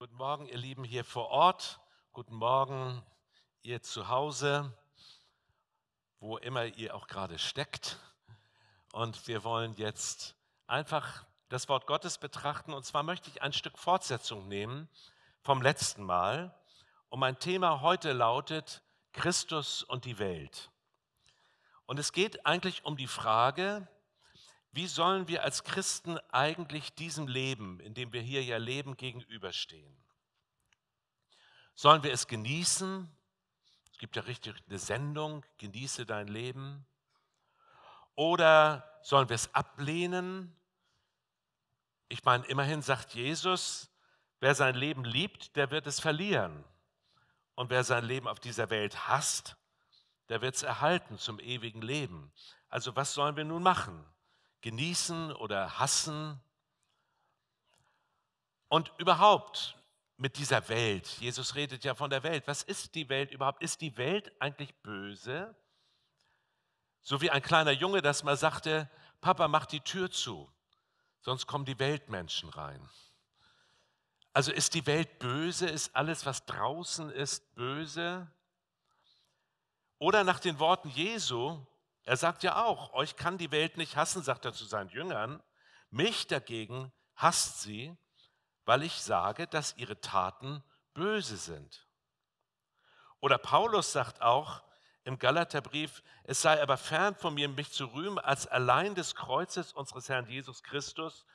Guten Morgen, ihr Lieben hier vor Ort. Guten Morgen, ihr zu Hause, wo immer ihr auch gerade steckt. Und wir wollen jetzt einfach das Wort Gottes betrachten. Und zwar möchte ich ein Stück Fortsetzung nehmen vom letzten Mal. Und mein Thema heute lautet Christus und die Welt. Und es geht eigentlich um die Frage, wie sollen wir als Christen eigentlich diesem Leben, in dem wir hier ja leben, gegenüberstehen? Sollen wir es genießen? Es gibt ja richtig eine Sendung, genieße dein Leben. Oder sollen wir es ablehnen? Ich meine, immerhin sagt Jesus, wer sein Leben liebt, der wird es verlieren. Und wer sein Leben auf dieser Welt hasst, der wird es erhalten zum ewigen Leben. Also was sollen wir nun machen? Genießen oder hassen. Und überhaupt mit dieser Welt, Jesus redet ja von der Welt, was ist die Welt überhaupt? Ist die Welt eigentlich böse? So wie ein kleiner Junge, das mal sagte, Papa, mach die Tür zu, sonst kommen die Weltmenschen rein. Also ist die Welt böse? Ist alles, was draußen ist, böse? Oder nach den Worten Jesu, er sagt ja auch, euch kann die Welt nicht hassen, sagt er zu seinen Jüngern. Mich dagegen hasst sie, weil ich sage, dass ihre Taten böse sind. Oder Paulus sagt auch im Galaterbrief, es sei aber fern von mir, mich zu rühmen, als allein des Kreuzes unseres Herrn Jesus Christus,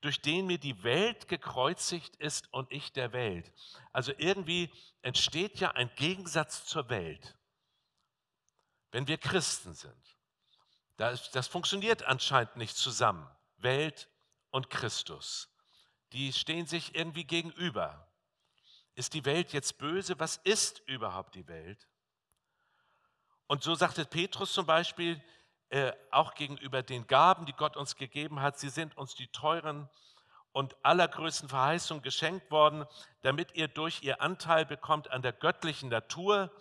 durch den mir die Welt gekreuzigt ist und ich der Welt. Also irgendwie entsteht ja ein Gegensatz zur Welt, wenn wir Christen sind. Das, das funktioniert anscheinend nicht zusammen. Welt und Christus. Die stehen sich irgendwie gegenüber. Ist die Welt jetzt böse? Was ist überhaupt die Welt? Und so sagte Petrus zum Beispiel äh, auch gegenüber den Gaben, die Gott uns gegeben hat, sie sind uns die teuren und allergrößten Verheißungen geschenkt worden, damit ihr durch ihr Anteil bekommt an der göttlichen Natur.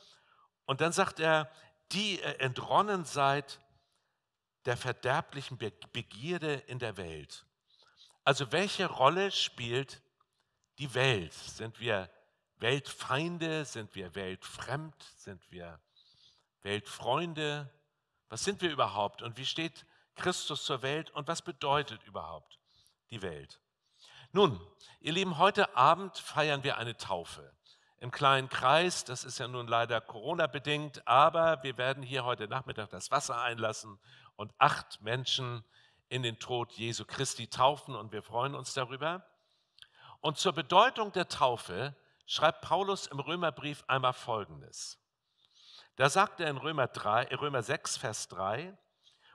Und dann sagt er, die ihr entronnen seid der verderblichen Begierde in der Welt. Also welche Rolle spielt die Welt? Sind wir Weltfeinde? Sind wir weltfremd? Sind wir Weltfreunde? Was sind wir überhaupt? Und wie steht Christus zur Welt? Und was bedeutet überhaupt die Welt? Nun, ihr Lieben, heute Abend feiern wir eine Taufe. Im kleinen Kreis, das ist ja nun leider Corona-bedingt, aber wir werden hier heute Nachmittag das Wasser einlassen und acht Menschen in den Tod Jesu Christi taufen und wir freuen uns darüber. Und zur Bedeutung der Taufe schreibt Paulus im Römerbrief einmal Folgendes. Da sagt er in Römer, 3, Römer 6, Vers 3,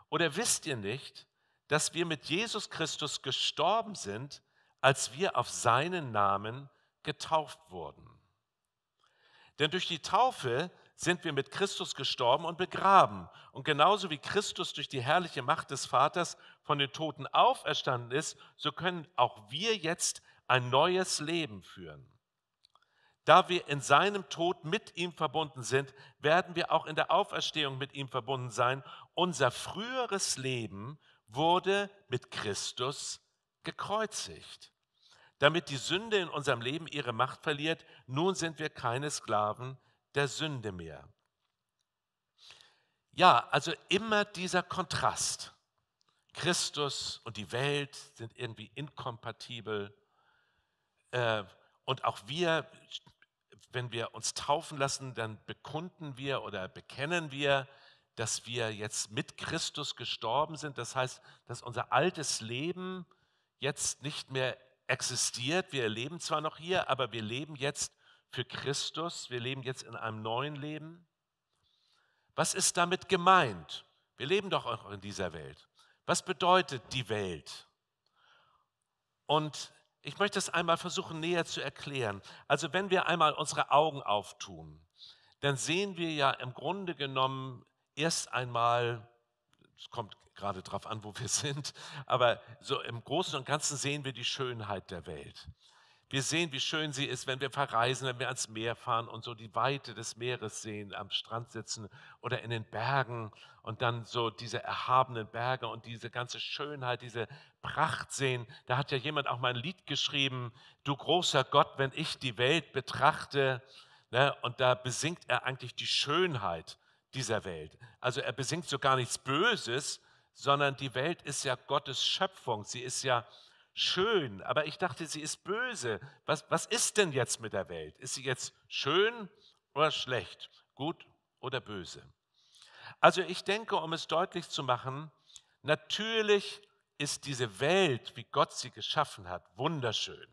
oder wisst ihr nicht, dass wir mit Jesus Christus gestorben sind, als wir auf seinen Namen getauft wurden? Denn durch die Taufe sind wir mit Christus gestorben und begraben. Und genauso wie Christus durch die herrliche Macht des Vaters von den Toten auferstanden ist, so können auch wir jetzt ein neues Leben führen. Da wir in seinem Tod mit ihm verbunden sind, werden wir auch in der Auferstehung mit ihm verbunden sein. Unser früheres Leben wurde mit Christus gekreuzigt, damit die Sünde in unserem Leben ihre Macht verliert. Nun sind wir keine Sklaven der Sünde mehr. Ja, also immer dieser Kontrast. Christus und die Welt sind irgendwie inkompatibel. Äh, und auch wir, wenn wir uns taufen lassen, dann bekunden wir oder bekennen wir, dass wir jetzt mit Christus gestorben sind. Das heißt, dass unser altes Leben jetzt nicht mehr existiert. Wir leben zwar noch hier, aber wir leben jetzt für Christus. Wir leben jetzt in einem neuen Leben. Was ist damit gemeint? Wir leben doch auch in dieser Welt. Was bedeutet die Welt? Und ich möchte es einmal versuchen näher zu erklären. Also wenn wir einmal unsere Augen auftun, dann sehen wir ja im Grunde genommen erst einmal, es kommt gerade darauf an, wo wir sind, aber so im Großen und Ganzen sehen wir die Schönheit der Welt. Wir sehen, wie schön sie ist, wenn wir verreisen, wenn wir ans Meer fahren und so die Weite des Meeres sehen, am Strand sitzen oder in den Bergen und dann so diese erhabenen Berge und diese ganze Schönheit, diese Pracht sehen. Da hat ja jemand auch mal ein Lied geschrieben, du großer Gott, wenn ich die Welt betrachte. Ne, und da besingt er eigentlich die Schönheit dieser Welt. Also er besingt so gar nichts Böses, sondern die Welt ist ja Gottes Schöpfung. Sie ist ja schön, aber ich dachte, sie ist böse. Was, was ist denn jetzt mit der Welt? Ist sie jetzt schön oder schlecht? Gut oder böse? Also ich denke, um es deutlich zu machen, natürlich ist diese Welt, wie Gott sie geschaffen hat, wunderschön.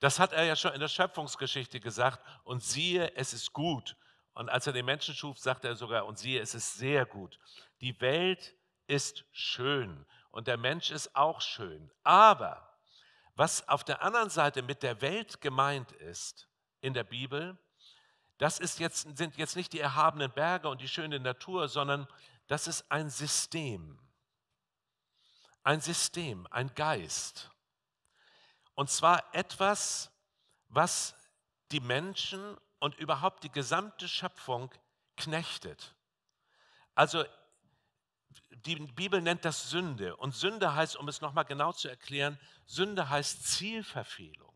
Das hat er ja schon in der Schöpfungsgeschichte gesagt. Und siehe, es ist gut. Und als er den Menschen schuf, sagte er sogar, und siehe, es ist sehr gut. Die Welt ist schön und der Mensch ist auch schön. Aber was auf der anderen Seite mit der Welt gemeint ist in der Bibel, das ist jetzt, sind jetzt nicht die erhabenen Berge und die schöne Natur, sondern das ist ein System. Ein System, ein Geist. Und zwar etwas, was die Menschen und überhaupt die gesamte Schöpfung knechtet. Also die Bibel nennt das Sünde. Und Sünde heißt, um es nochmal genau zu erklären, Sünde heißt Zielverfehlung.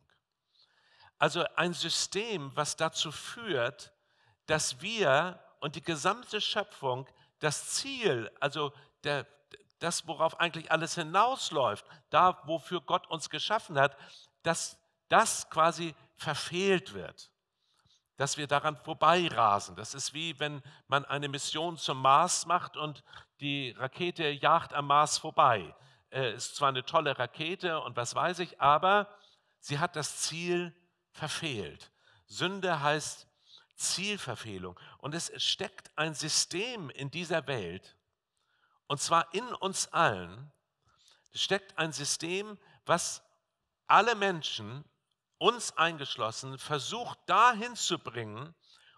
Also ein System, was dazu führt, dass wir und die gesamte Schöpfung das Ziel, also der, das, worauf eigentlich alles hinausläuft, da, wofür Gott uns geschaffen hat, dass das quasi verfehlt wird dass wir daran vorbeirasen. Das ist wie wenn man eine Mission zum Mars macht und die Rakete jagt am Mars vorbei. Äh, ist zwar eine tolle Rakete und was weiß ich, aber sie hat das Ziel verfehlt. Sünde heißt Zielverfehlung. Und es steckt ein System in dieser Welt, und zwar in uns allen, steckt ein System, was alle Menschen uns eingeschlossen, versucht dahin zu bringen,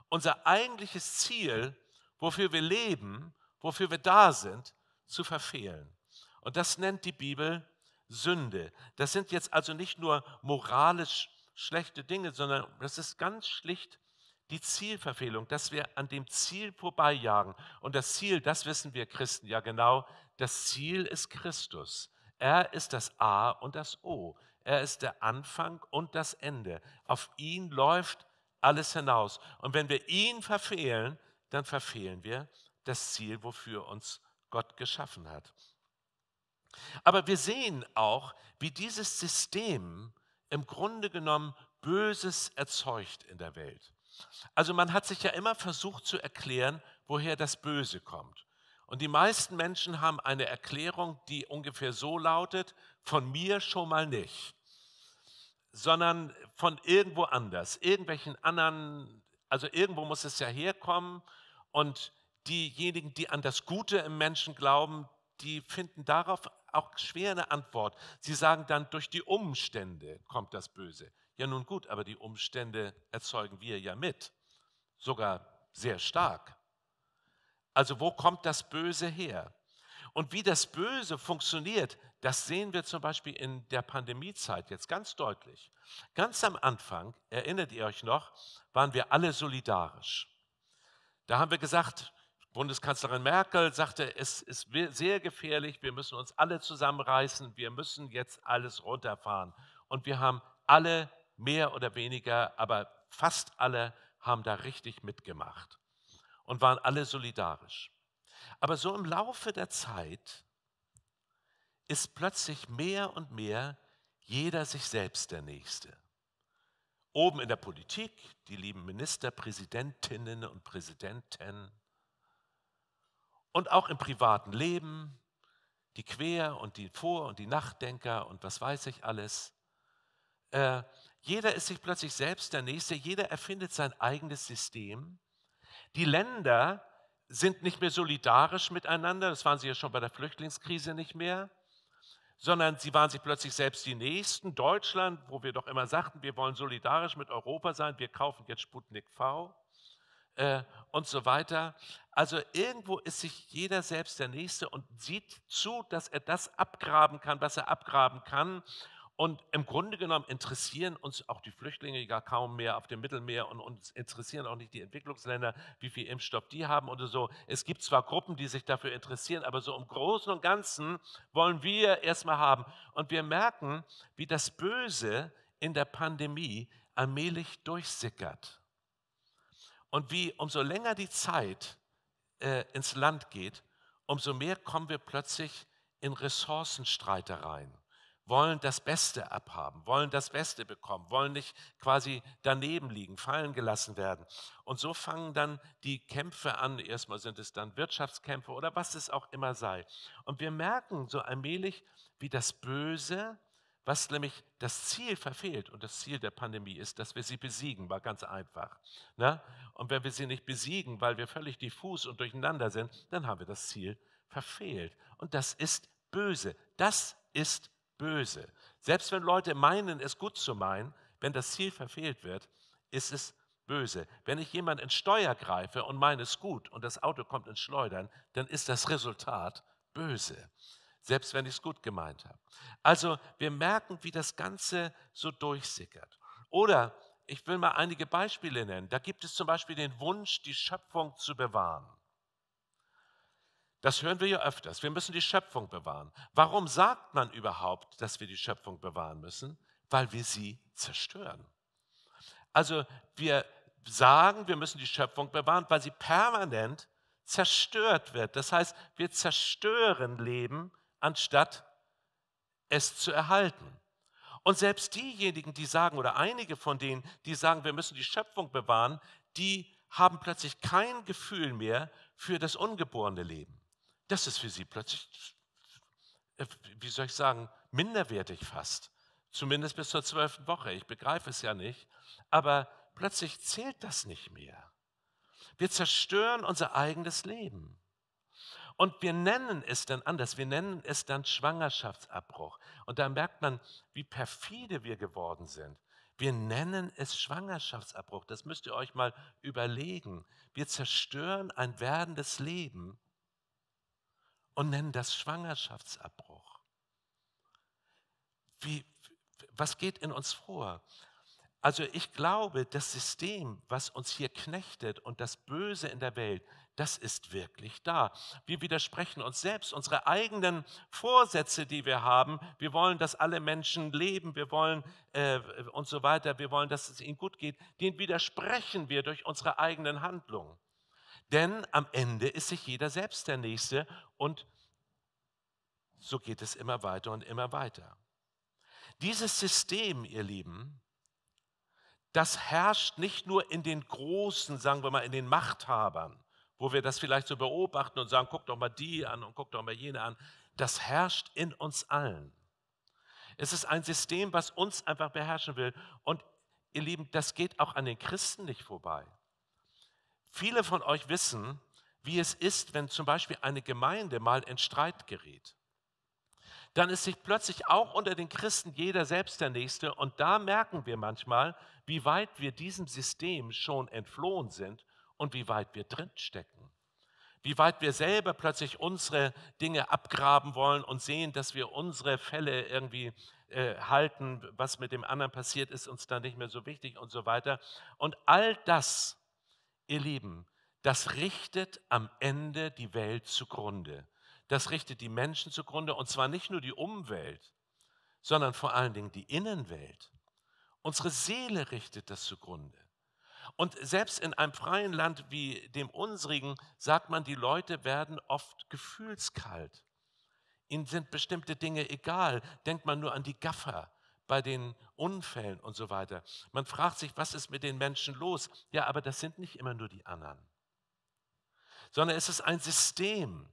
unser eigentliches Ziel, wofür wir leben, wofür wir da sind, zu verfehlen. Und das nennt die Bibel Sünde. Das sind jetzt also nicht nur moralisch schlechte Dinge, sondern das ist ganz schlicht die Zielverfehlung, dass wir an dem Ziel vorbeijagen. Und das Ziel, das wissen wir Christen ja genau, das Ziel ist Christus. Er ist das A und das O. Er ist der Anfang und das Ende. Auf ihn läuft alles hinaus. Und wenn wir ihn verfehlen, dann verfehlen wir das Ziel, wofür uns Gott geschaffen hat. Aber wir sehen auch, wie dieses System im Grunde genommen Böses erzeugt in der Welt. Also man hat sich ja immer versucht zu erklären, woher das Böse kommt. Und die meisten Menschen haben eine Erklärung, die ungefähr so lautet, von mir schon mal nicht, sondern von irgendwo anders, irgendwelchen anderen, also irgendwo muss es ja herkommen und diejenigen, die an das Gute im Menschen glauben, die finden darauf auch schwer eine Antwort. Sie sagen dann, durch die Umstände kommt das Böse. Ja nun gut, aber die Umstände erzeugen wir ja mit, sogar sehr stark. Also wo kommt das Böse her? Und wie das Böse funktioniert, das sehen wir zum Beispiel in der Pandemiezeit jetzt ganz deutlich. Ganz am Anfang, erinnert ihr euch noch, waren wir alle solidarisch. Da haben wir gesagt, Bundeskanzlerin Merkel sagte, es ist sehr gefährlich, wir müssen uns alle zusammenreißen, wir müssen jetzt alles runterfahren. Und wir haben alle mehr oder weniger, aber fast alle haben da richtig mitgemacht und waren alle solidarisch. Aber so im Laufe der Zeit ist plötzlich mehr und mehr jeder sich selbst der Nächste. Oben in der Politik, die lieben Ministerpräsidentinnen und Präsidenten. Und auch im privaten Leben, die Quer- und die Vor- und die Nachdenker und was weiß ich alles. Äh, jeder ist sich plötzlich selbst der Nächste, jeder erfindet sein eigenes System die Länder sind nicht mehr solidarisch miteinander, das waren sie ja schon bei der Flüchtlingskrise nicht mehr, sondern sie waren sich plötzlich selbst die Nächsten. Deutschland, wo wir doch immer sagten, wir wollen solidarisch mit Europa sein, wir kaufen jetzt Sputnik V äh, und so weiter. Also irgendwo ist sich jeder selbst der Nächste und sieht zu, dass er das abgraben kann, was er abgraben kann Und im Grunde genommen interessieren uns auch die Flüchtlinge gar kaum mehr auf dem Mittelmeer und uns interessieren auch nicht die Entwicklungsländer, wie viel Impfstoff die haben oder so. Es gibt zwar Gruppen, die sich dafür interessieren, aber so im Großen und Ganzen wollen wir erstmal haben. Und wir merken, wie das Böse in der Pandemie allmählich durchsickert. Und wie umso länger die Zeit äh, ins Land geht, umso mehr kommen wir plötzlich in Ressourcenstreitereien wollen das Beste abhaben, wollen das Beste bekommen, wollen nicht quasi daneben liegen, fallen gelassen werden. Und so fangen dann die Kämpfe an. Erstmal sind es dann Wirtschaftskämpfe oder was es auch immer sei. Und wir merken so allmählich, wie das Böse, was nämlich das Ziel verfehlt, und das Ziel der Pandemie ist, dass wir sie besiegen, war ganz einfach. Ne? Und wenn wir sie nicht besiegen, weil wir völlig diffus und durcheinander sind, dann haben wir das Ziel verfehlt. Und das ist böse. Das ist böse. Selbst wenn Leute meinen, es gut zu meinen, wenn das Ziel verfehlt wird, ist es böse. Wenn ich jemand ins Steuer greife und meine es gut und das Auto kommt ins Schleudern, dann ist das Resultat böse. Selbst wenn ich es gut gemeint habe. Also wir merken, wie das Ganze so durchsickert. Oder ich will mal einige Beispiele nennen. Da gibt es zum Beispiel den Wunsch, die Schöpfung zu bewahren. Das hören wir ja öfters. Wir müssen die Schöpfung bewahren. Warum sagt man überhaupt, dass wir die Schöpfung bewahren müssen? Weil wir sie zerstören. Also wir sagen, wir müssen die Schöpfung bewahren, weil sie permanent zerstört wird. Das heißt, wir zerstören Leben, anstatt es zu erhalten. Und selbst diejenigen, die sagen, oder einige von denen, die sagen, wir müssen die Schöpfung bewahren, die haben plötzlich kein Gefühl mehr für das ungeborene Leben das ist für sie plötzlich, äh, wie soll ich sagen, minderwertig fast. Zumindest bis zur zwölften Woche. Ich begreife es ja nicht. Aber plötzlich zählt das nicht mehr. Wir zerstören unser eigenes Leben. Und wir nennen es dann anders. Wir nennen es dann Schwangerschaftsabbruch. Und da merkt man, wie perfide wir geworden sind. Wir nennen es Schwangerschaftsabbruch. Das müsst ihr euch mal überlegen. Wir zerstören ein werdendes Leben und nennen das Schwangerschaftsabbruch. Wie, was geht in uns vor? Also ich glaube, das System, was uns hier knechtet und das Böse in der Welt, das ist wirklich da. Wir widersprechen uns selbst, unsere eigenen Vorsätze, die wir haben. Wir wollen, dass alle Menschen leben, wir wollen äh, und so weiter, wir wollen, dass es ihnen gut geht. Den widersprechen wir durch unsere eigenen Handlungen. Denn am Ende ist sich jeder selbst der Nächste und so geht es immer weiter und immer weiter. Dieses System, ihr Lieben, das herrscht nicht nur in den Großen, sagen wir mal, in den Machthabern, wo wir das vielleicht so beobachten und sagen, guck doch mal die an und guck doch mal jene an. Das herrscht in uns allen. Es ist ein System, was uns einfach beherrschen will. Und ihr Lieben, das geht auch an den Christen nicht vorbei. Viele von euch wissen, wie es ist, wenn zum Beispiel eine Gemeinde mal in Streit gerät. Dann ist sich plötzlich auch unter den Christen jeder selbst der Nächste. Und da merken wir manchmal, wie weit wir diesem System schon entflohen sind und wie weit wir drinstecken. Wie weit wir selber plötzlich unsere Dinge abgraben wollen und sehen, dass wir unsere Fälle irgendwie äh, halten, was mit dem anderen passiert, ist uns dann nicht mehr so wichtig und so weiter. Und all das ihr Lieben, das richtet am Ende die Welt zugrunde. Das richtet die Menschen zugrunde und zwar nicht nur die Umwelt, sondern vor allen Dingen die Innenwelt. Unsere Seele richtet das zugrunde. Und selbst in einem freien Land wie dem unsrigen sagt man, die Leute werden oft gefühlskalt. Ihnen sind bestimmte Dinge egal. Denkt man nur an die Gaffer, bei den Unfällen und so weiter. Man fragt sich, was ist mit den Menschen los? Ja, aber das sind nicht immer nur die anderen, sondern es ist ein System,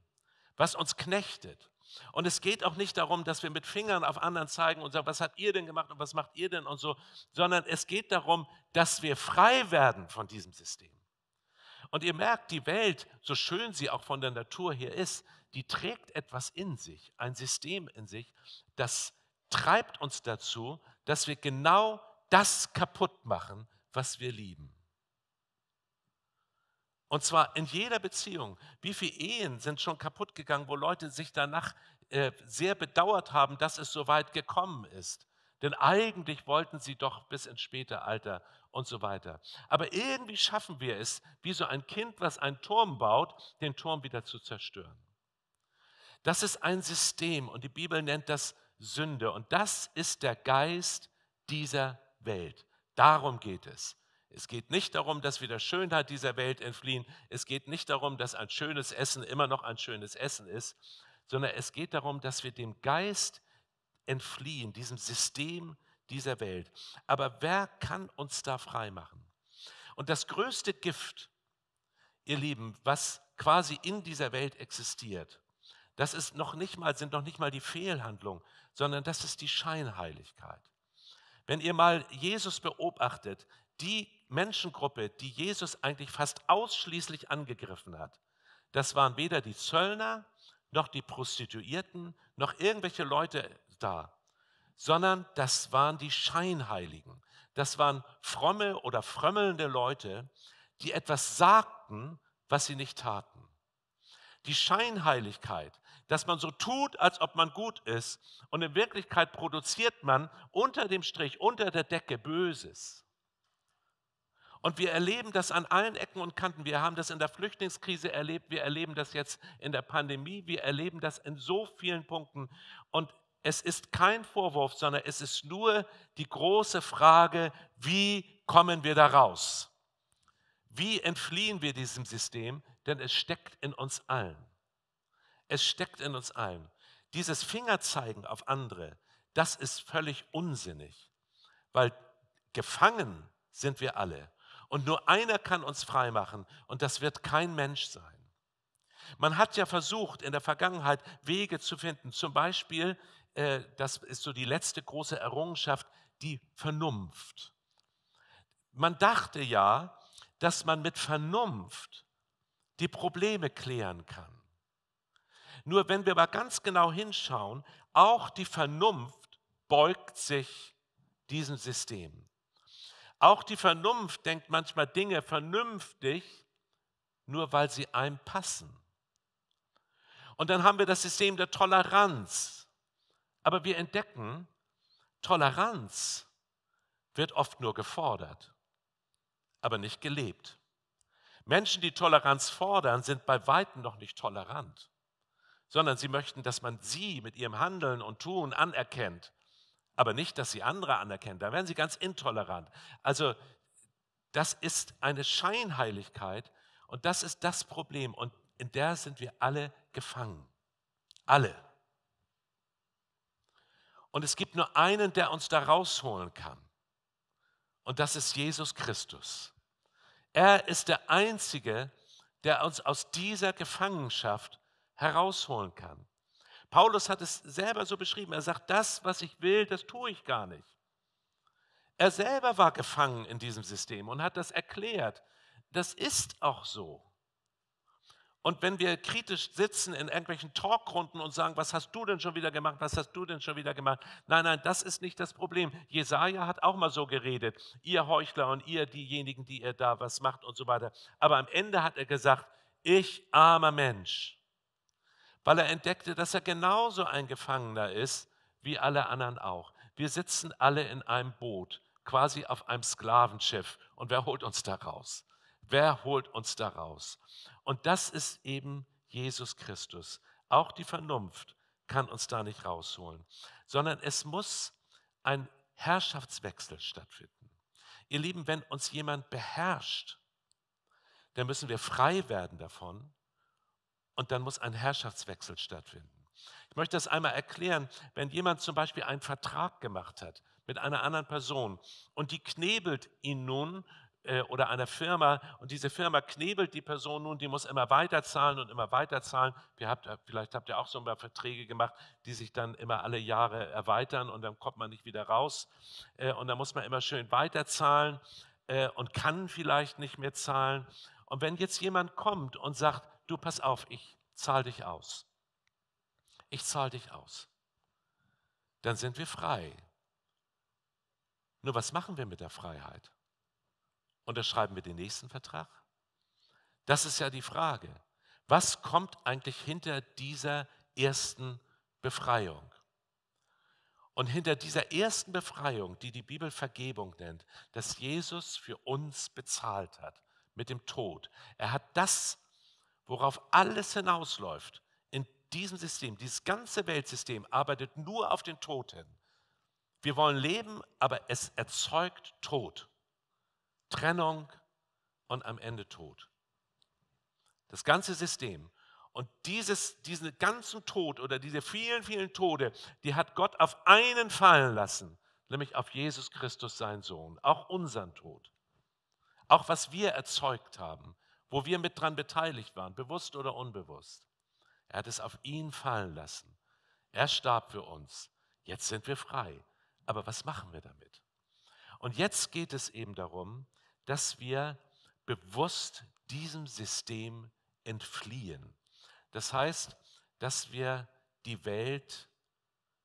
was uns knechtet. Und es geht auch nicht darum, dass wir mit Fingern auf anderen zeigen und sagen, was habt ihr denn gemacht und was macht ihr denn und so, sondern es geht darum, dass wir frei werden von diesem System. Und ihr merkt, die Welt, so schön sie auch von der Natur her ist, die trägt etwas in sich, ein System in sich, das treibt uns dazu, dass wir genau das kaputt machen, was wir lieben. Und zwar in jeder Beziehung. Wie viele Ehen sind schon kaputt gegangen, wo Leute sich danach äh, sehr bedauert haben, dass es so weit gekommen ist. Denn eigentlich wollten sie doch bis ins späte Alter und so weiter. Aber irgendwie schaffen wir es, wie so ein Kind, was einen Turm baut, den Turm wieder zu zerstören. Das ist ein System und die Bibel nennt das Sünde. Und das ist der Geist dieser Welt. Darum geht es. Es geht nicht darum, dass wir der Schönheit dieser Welt entfliehen. Es geht nicht darum, dass ein schönes Essen immer noch ein schönes Essen ist, sondern es geht darum, dass wir dem Geist entfliehen, diesem System dieser Welt. Aber wer kann uns da frei machen? Und das größte Gift, ihr Lieben, was quasi in dieser Welt existiert, das ist noch nicht mal, sind noch nicht mal die Fehlhandlungen, sondern das ist die Scheinheiligkeit. Wenn ihr mal Jesus beobachtet, die Menschengruppe, die Jesus eigentlich fast ausschließlich angegriffen hat, das waren weder die Zöllner noch die Prostituierten noch irgendwelche Leute da, sondern das waren die Scheinheiligen. Das waren fromme oder frömmelnde Leute, die etwas sagten, was sie nicht taten. Die Scheinheiligkeit, dass man so tut, als ob man gut ist und in Wirklichkeit produziert man unter dem Strich, unter der Decke Böses. Und wir erleben das an allen Ecken und Kanten. Wir haben das in der Flüchtlingskrise erlebt, wir erleben das jetzt in der Pandemie, wir erleben das in so vielen Punkten. Und es ist kein Vorwurf, sondern es ist nur die große Frage, wie kommen wir da raus? Wie entfliehen wir diesem System? Denn es steckt in uns allen. Es steckt in uns allen. Dieses Fingerzeigen auf andere, das ist völlig unsinnig, weil gefangen sind wir alle. Und nur einer kann uns frei machen und das wird kein Mensch sein. Man hat ja versucht, in der Vergangenheit Wege zu finden. Zum Beispiel, äh, das ist so die letzte große Errungenschaft, die Vernunft. Man dachte ja, dass man mit Vernunft die Probleme klären kann. Nur wenn wir mal ganz genau hinschauen, auch die Vernunft beugt sich diesem System. Auch die Vernunft denkt manchmal Dinge vernünftig, nur weil sie einem passen. Und dann haben wir das System der Toleranz. Aber wir entdecken, Toleranz wird oft nur gefordert, aber nicht gelebt. Menschen, die Toleranz fordern, sind bei weitem noch nicht tolerant, sondern sie möchten, dass man sie mit ihrem Handeln und Tun anerkennt aber nicht, dass sie andere anerkennen. Da werden sie ganz intolerant. Also das ist eine Scheinheiligkeit und das ist das Problem und in der sind wir alle gefangen. Alle. Und es gibt nur einen, der uns da rausholen kann. Und das ist Jesus Christus. Er ist der Einzige, der uns aus dieser Gefangenschaft herausholen kann. Paulus hat es selber so beschrieben. Er sagt, das, was ich will, das tue ich gar nicht. Er selber war gefangen in diesem System und hat das erklärt. Das ist auch so. Und wenn wir kritisch sitzen in irgendwelchen Talkrunden und sagen, was hast du denn schon wieder gemacht, was hast du denn schon wieder gemacht? Nein, nein, das ist nicht das Problem. Jesaja hat auch mal so geredet, ihr Heuchler und ihr diejenigen, die ihr da was macht und so weiter. Aber am Ende hat er gesagt, ich armer Mensch weil er entdeckte, dass er genauso ein Gefangener ist wie alle anderen auch. Wir sitzen alle in einem Boot, quasi auf einem Sklavenschiff. Und wer holt uns da raus? Wer holt uns da raus? Und das ist eben Jesus Christus. Auch die Vernunft kann uns da nicht rausholen, sondern es muss ein Herrschaftswechsel stattfinden. Ihr Lieben, wenn uns jemand beherrscht, dann müssen wir frei werden davon und dann muss ein Herrschaftswechsel stattfinden. Ich möchte das einmal erklären, wenn jemand zum Beispiel einen Vertrag gemacht hat mit einer anderen Person und die knebelt ihn nun äh, oder einer Firma und diese Firma knebelt die Person nun, die muss immer weiter zahlen und immer weiter zahlen. Habt, vielleicht habt ihr auch so ein paar Verträge gemacht, die sich dann immer alle Jahre erweitern und dann kommt man nicht wieder raus äh, und dann muss man immer schön weiter zahlen äh, und kann vielleicht nicht mehr zahlen. Und wenn jetzt jemand kommt und sagt, du pass auf, ich zahle dich aus. Ich zahle dich aus. Dann sind wir frei. Nur was machen wir mit der Freiheit? Unterschreiben wir den nächsten Vertrag? Das ist ja die Frage. Was kommt eigentlich hinter dieser ersten Befreiung? Und hinter dieser ersten Befreiung, die die Bibel Vergebung nennt, dass Jesus für uns bezahlt hat mit dem Tod. Er hat das, worauf alles hinausläuft, in diesem System, dieses ganze Weltsystem arbeitet nur auf den Tod hin. Wir wollen leben, aber es erzeugt Tod, Trennung und am Ende Tod. Das ganze System. Und dieses, diesen ganzen Tod oder diese vielen, vielen Tode, die hat Gott auf einen fallen lassen, nämlich auf Jesus Christus, sein Sohn, auch unseren Tod. Auch was wir erzeugt haben, wo wir mit dran beteiligt waren, bewusst oder unbewusst. Er hat es auf ihn fallen lassen. Er starb für uns. Jetzt sind wir frei. Aber was machen wir damit? Und jetzt geht es eben darum, dass wir bewusst diesem System entfliehen. Das heißt, dass wir die Welt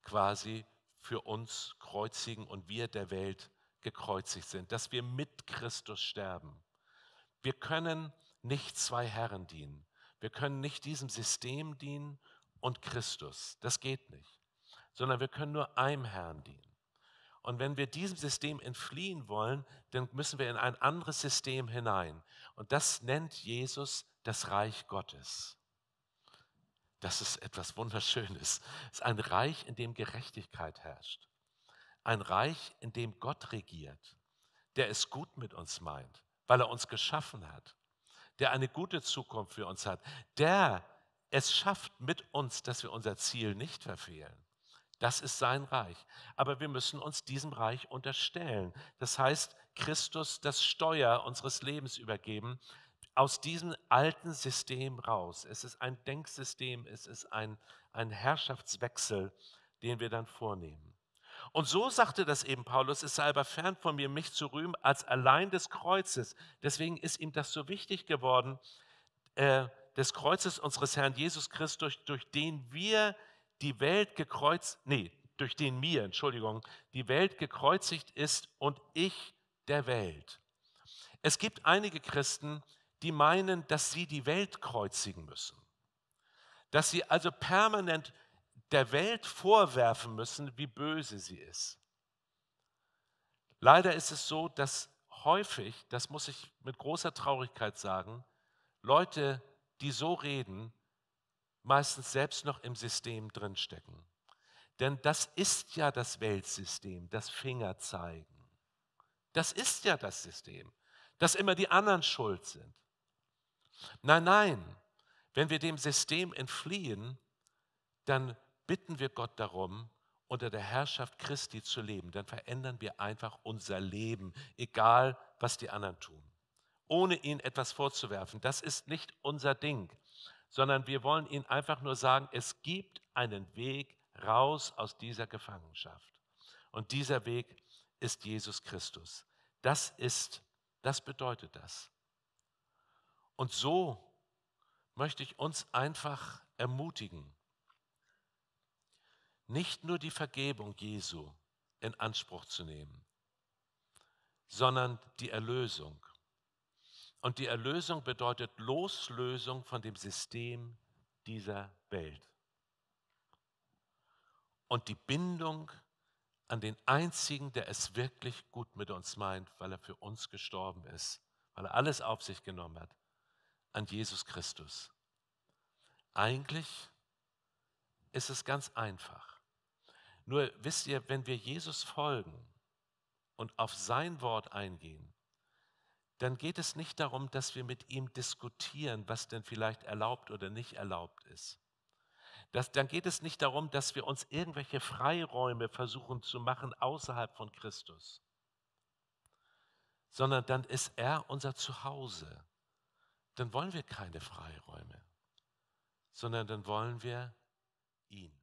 quasi für uns kreuzigen und wir der Welt gekreuzigt sind, dass wir mit Christus sterben. Wir können nicht zwei Herren dienen. Wir können nicht diesem System dienen und Christus. Das geht nicht. Sondern wir können nur einem Herrn dienen. Und wenn wir diesem System entfliehen wollen, dann müssen wir in ein anderes System hinein. Und das nennt Jesus das Reich Gottes. Das ist etwas Wunderschönes. Es ist ein Reich, in dem Gerechtigkeit herrscht. Ein Reich, in dem Gott regiert, der es gut mit uns meint, weil er uns geschaffen hat, der eine gute Zukunft für uns hat, der es schafft mit uns, dass wir unser Ziel nicht verfehlen. Das ist sein Reich. Aber wir müssen uns diesem Reich unterstellen. Das heißt, Christus das Steuer unseres Lebens übergeben, aus diesem alten System raus. Es ist ein Denksystem, es ist ein, ein Herrschaftswechsel, den wir dann vornehmen. Und so sagte das eben Paulus, es sei aber fern von mir, mich zu rühmen als allein des Kreuzes. Deswegen ist ihm das so wichtig geworden, äh, des Kreuzes unseres Herrn Jesus Christus, durch den wir die Welt gekreuzt, nee, durch den mir, Entschuldigung, die Welt gekreuzigt ist und ich der Welt. Es gibt einige Christen, die meinen, dass sie die Welt kreuzigen müssen. Dass sie also permanent der Welt vorwerfen müssen, wie böse sie ist. Leider ist es so, dass häufig, das muss ich mit großer Traurigkeit sagen, Leute, die so reden, meistens selbst noch im System drinstecken. Denn das ist ja das Weltsystem, das Fingerzeigen. Das ist ja das System, dass immer die anderen schuld sind. Nein, nein, wenn wir dem System entfliehen, dann bitten wir Gott darum, unter der Herrschaft Christi zu leben. Dann verändern wir einfach unser Leben, egal was die anderen tun. Ohne ihnen etwas vorzuwerfen. Das ist nicht unser Ding, sondern wir wollen ihnen einfach nur sagen, es gibt einen Weg raus aus dieser Gefangenschaft. Und dieser Weg ist Jesus Christus. Das ist, das bedeutet das. Und so möchte ich uns einfach ermutigen, nicht nur die Vergebung Jesu in Anspruch zu nehmen, sondern die Erlösung. Und die Erlösung bedeutet Loslösung von dem System dieser Welt. Und die Bindung an den einzigen, der es wirklich gut mit uns meint, weil er für uns gestorben ist, weil er alles auf sich genommen hat, an Jesus Christus. Eigentlich ist es ganz einfach. Nur wisst ihr, wenn wir Jesus folgen und auf sein Wort eingehen, dann geht es nicht darum, dass wir mit ihm diskutieren, was denn vielleicht erlaubt oder nicht erlaubt ist. Das, dann geht es nicht darum, dass wir uns irgendwelche Freiräume versuchen zu machen außerhalb von Christus, sondern dann ist er unser Zuhause. Dann wollen wir keine Freiräume, sondern dann wollen wir ihn.